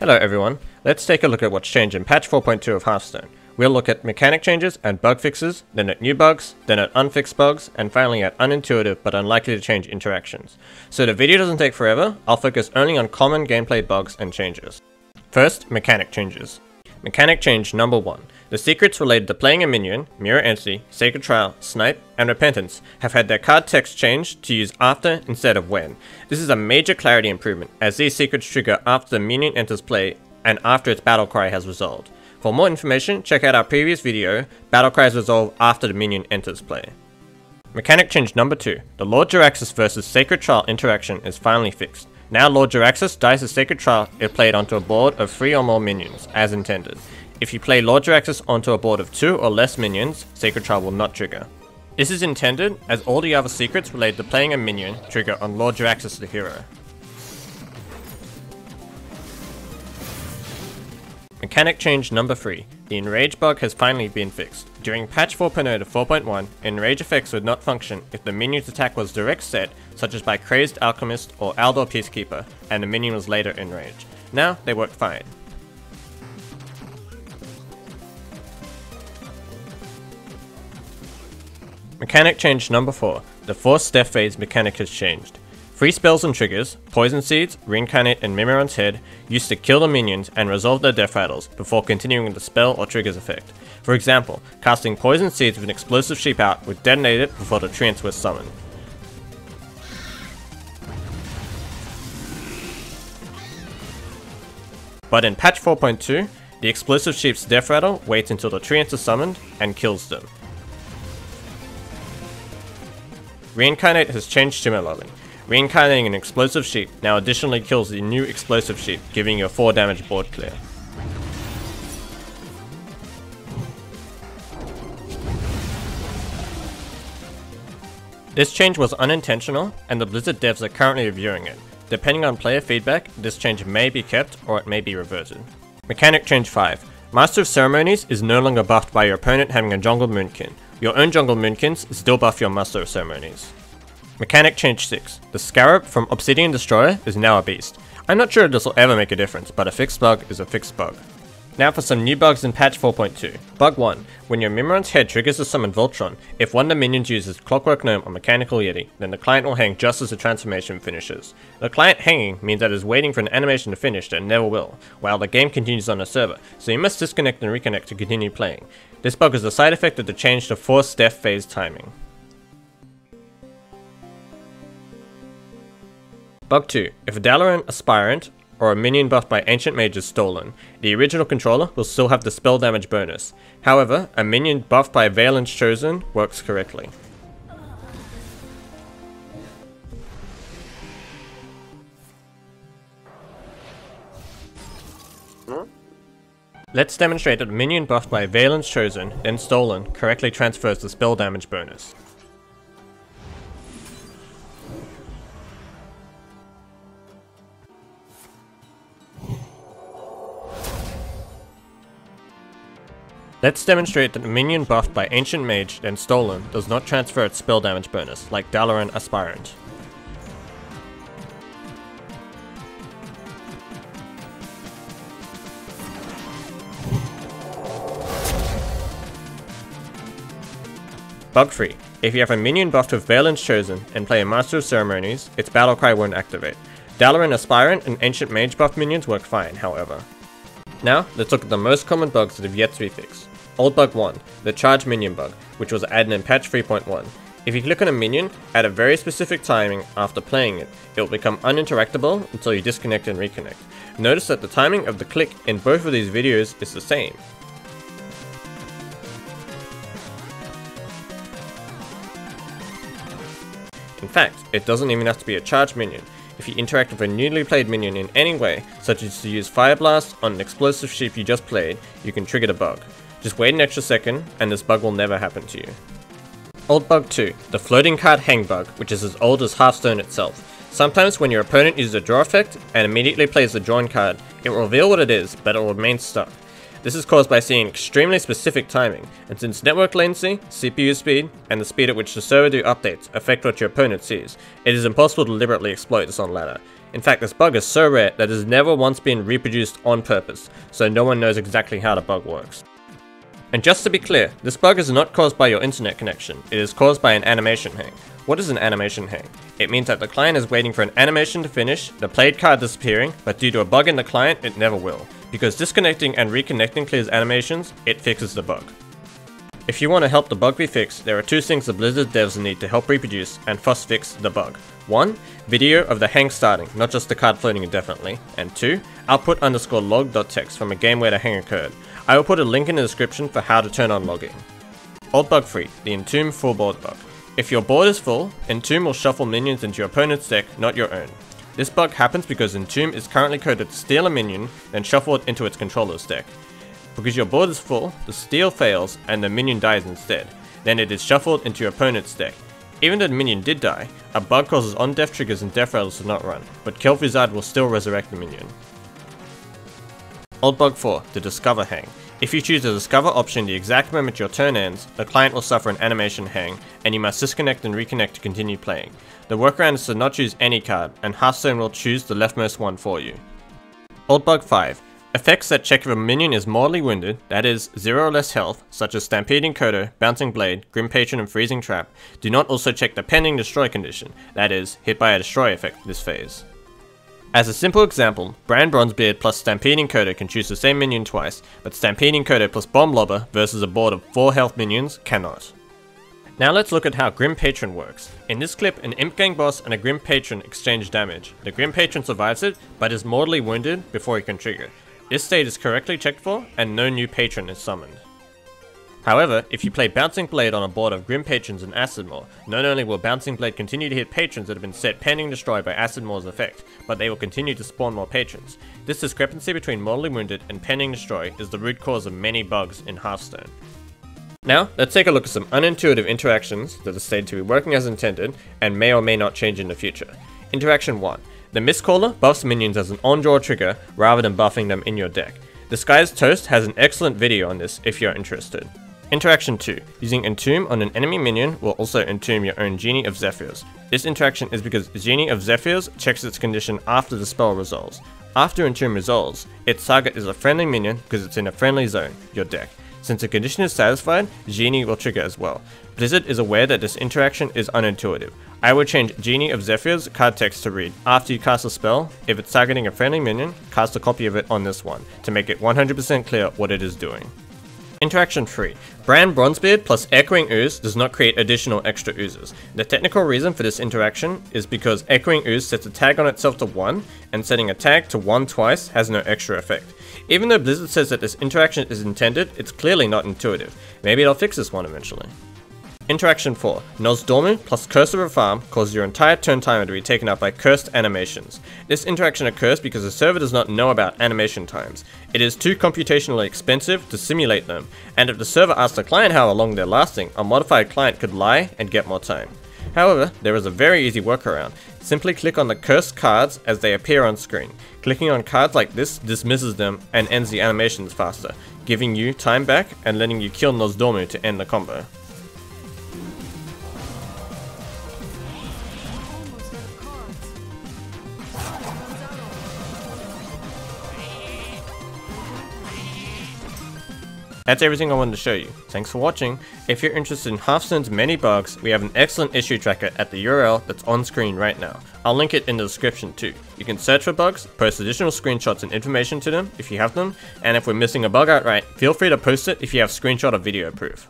Hello everyone, let's take a look at what's changed in patch 4.2 of Hearthstone. We'll look at mechanic changes and bug fixes, then at new bugs, then at unfixed bugs, and finally at unintuitive but unlikely to change interactions. So the video doesn't take forever, I'll focus only on common gameplay bugs and changes. First, mechanic changes. Mechanic change number 1. The secrets related to playing a minion, Mirror Entity, Sacred Trial, Snipe, and Repentance have had their card text changed to use after instead of when. This is a major clarity improvement, as these secrets trigger after the minion enters play and after its battle cry has resolved. For more information, check out our previous video, Battle Cries resolve after the minion enters play. Mechanic change number 2. The Lord Jaraxxus vs Sacred Trial interaction is finally fixed. Now Lord Jaraxxus dies a Sacred Trial if played onto a board of 3 or more minions, as intended. If you play Lord Jaraxxus onto a board of 2 or less minions, Sacred Trial will not trigger. This is intended as all the other secrets related to playing a minion trigger on Lord Jaraxxus the hero. Mechanic change number 3. The Enrage bug has finally been fixed. During patch 4.0 to 4.1, Enrage effects would not function if the minion's attack was direct set, such as by Crazed Alchemist or Aldor Peacekeeper, and the minion was later enraged. Now, they work fine. Mechanic change number 4. The Force Death Phase mechanic has changed. Free spells and triggers, Poison Seeds, Reincarnate, and Mimiron's Head used to kill the minions and resolve their death rattles before continuing the spell or trigger's effect. For example, casting Poison Seeds with an explosive sheep out would detonate it before the treants was summoned. But in patch 4.2, the explosive sheep's death rattle waits until the treants are summoned and kills them. Reincarnate has changed Shimmerlovin, Reincarnating an explosive sheep now additionally kills the new explosive sheep, giving you a 4 damage board clear. This change was unintentional, and the Blizzard devs are currently reviewing it. Depending on player feedback, this change may be kept or it may be reverted. Mechanic Change 5. Master of Ceremonies is no longer buffed by your opponent having a jungle moonkin. Your own jungle moonkins still buff your Master of Ceremonies. Mechanic Change 6. The Scarab from Obsidian Destroyer is now a beast. I'm not sure this will ever make a difference, but a fixed bug is a fixed bug. Now for some new bugs in patch 4.2. Bug 1. When your Mimiron's head triggers a summon Voltron, if one of the minions uses Clockwork Gnome or Mechanical Yeti, then the client will hang just as the transformation finishes. The client hanging means that it is waiting for an animation to finish that never will, while the game continues on the server, so you must disconnect and reconnect to continue playing. This bug is a side effect of the change to Force Death Phase timing. Bug 2. If a Dalaran Aspirant or a minion buffed by Ancient Mage is stolen, the original controller will still have the spell damage bonus. However, a minion buffed by Velen's Chosen works correctly. Let's demonstrate that a minion buffed by Velen's Chosen, then stolen, correctly transfers the spell damage bonus. Let's demonstrate that a minion buffed by Ancient Mage, then stolen, does not transfer its spell damage bonus, like Dalaran Aspirant. Bug free. If you have a minion buffed with Velen's Chosen and play a Master of Ceremonies, its battle cry won't activate. Dalaran Aspirant and Ancient Mage buff minions work fine, however. Now, let's look at the most common bugs that have yet to be fixed. Old bug 1, the charge minion bug, which was added in patch 3.1. If you click on a minion at a very specific timing after playing it, it will become uninteractable until you disconnect and reconnect. Notice that the timing of the click in both of these videos is the same. In fact, it doesn't even have to be a charge minion. If you interact with a newly played minion in any way, such as to use Fire Blast on an explosive sheep you just played, you can trigger the bug. Just wait an extra second, and this bug will never happen to you. Old bug 2, the floating card hang bug, which is as old as Hearthstone itself. Sometimes when your opponent uses a draw effect and immediately plays the drawn card, it will reveal what it is, but it will remain stuck. This is caused by seeing extremely specific timing, and since network latency, CPU speed, and the speed at which the server do updates affect what your opponent sees, it is impossible to deliberately exploit this on ladder. In fact, this bug is so rare that it has never once been reproduced on purpose, so no one knows exactly how the bug works. And just to be clear, this bug is not caused by your internet connection, it is caused by an animation hang. What is an animation hang? It means that the client is waiting for an animation to finish, the played card disappearing, but due to a bug in the client, it never will. Because disconnecting and reconnecting clears animations, it fixes the bug. If you want to help the bug be fixed, there are two things the Blizzard devs need to help reproduce and first fix the bug. 1. Video of the hang starting, not just the card floating indefinitely. And 2. Output underscore log.txt from a game where the hang occurred. I will put a link in the description for how to turn on logging. Old bug free, the Entomb full board bug. If your board is full, Entomb will shuffle minions into your opponent's deck, not your own. This bug happens because Entomb is currently coded to steal a minion, then shuffle it into its controller's deck. Because your board is full, the steal fails and the minion dies instead. Then it is shuffled into your opponent's deck. Even though the minion did die, a bug causes on-death triggers and death rattles to not run, but Kel'Thuzad will still resurrect the minion. Old Bug 4, the Discover Hang. If you choose the Discover option the exact moment your turn ends, the client will suffer an animation hang, and you must disconnect and reconnect to continue playing. The workaround is to not choose any card, and Hearthstone will choose the leftmost one for you. Old Bug 5. Effects that check if a minion is mortally wounded, that is, 0 or less health, such as Stampeding Kodo, Bouncing Blade, Grim Patron and Freezing Trap, do not also check the pending destroy condition, that is, hit by a destroy effect this phase. As a simple example, Brann Bronzebeard plus Stampeding Kodo can choose the same minion twice, but Stampeding Kodo plus Bomb Lobber versus a board of 4 health minions cannot. Now let's look at how Grim Patron works. In this clip, an Imp Gang boss and a Grim Patron exchange damage. The Grim Patron survives it, but is mortally wounded before he can trigger. This state is correctly checked for, and no new patron is summoned. However, if you play Bouncing Blade on a board of Grim Patrons and Acid Maw, not only will Bouncing Blade continue to hit patrons that have been set pending destroy by Acid Maw's effect, but they will continue to spawn more patrons. This discrepancy between mortally wounded and pending destroy is the root cause of many bugs in Hearthstone. Now, let's take a look at some unintuitive interactions that are stated to be working as intended and may or may not change in the future. Interaction 1. The Mistcaller buffs minions as an on-draw trigger rather than buffing them in your deck. Disguised Toast has an excellent video on this if you're interested. Interaction 2. Using Entomb on an enemy minion will also entomb your own Djinni of Zephyrs. This interaction is because Djinni of Zephyrs checks its condition after the spell resolves. After Entomb resolves, its target is a friendly minion because it's in a friendly zone, your deck. Since the condition is satisfied, Djinni will trigger as well. Blizzard is aware that this interaction is unintuitive. I would change Djinni of Zephyrs card text to read, after you cast a spell, if it's targeting a friendly minion, cast a copy of it on this one, to make it 100% clear what it is doing. Interaction 3. Brann Bronzebeard plus Echoing Ooze does not create additional extra oozes. The technical reason for this interaction is because Echoing Ooze sets a tag on itself to 1, and setting a tag to 1 twice has no extra effect. Even though Blizzard says that this interaction is intended, it's clearly not intuitive. Maybe it'll fix this one eventually. Interaction 4. Nozdormu plus Curse of Rafaam causes your entire turn timer to be taken up by cursed animations. This interaction occurs because the server does not know about animation times. It is too computationally expensive to simulate them, and if the server asks the client how long they're lasting, a modified client could lie and get more time. However, there is a very easy workaround. Simply click on the cursed cards as they appear on screen. Clicking on cards like this dismisses them and ends the animations faster, giving you time back and letting you kill Nozdormu to end the combo. That's everything I wanted to show you. Thanks for watching. If you're interested in Hearthstone's many bugs, we have an excellent issue tracker at the URL that's on screen right now. I'll link it in the description too. You can search for bugs, post additional screenshots and information to them if you have them, and if we're missing a bug outright, feel free to post it if you have screenshot or video proof.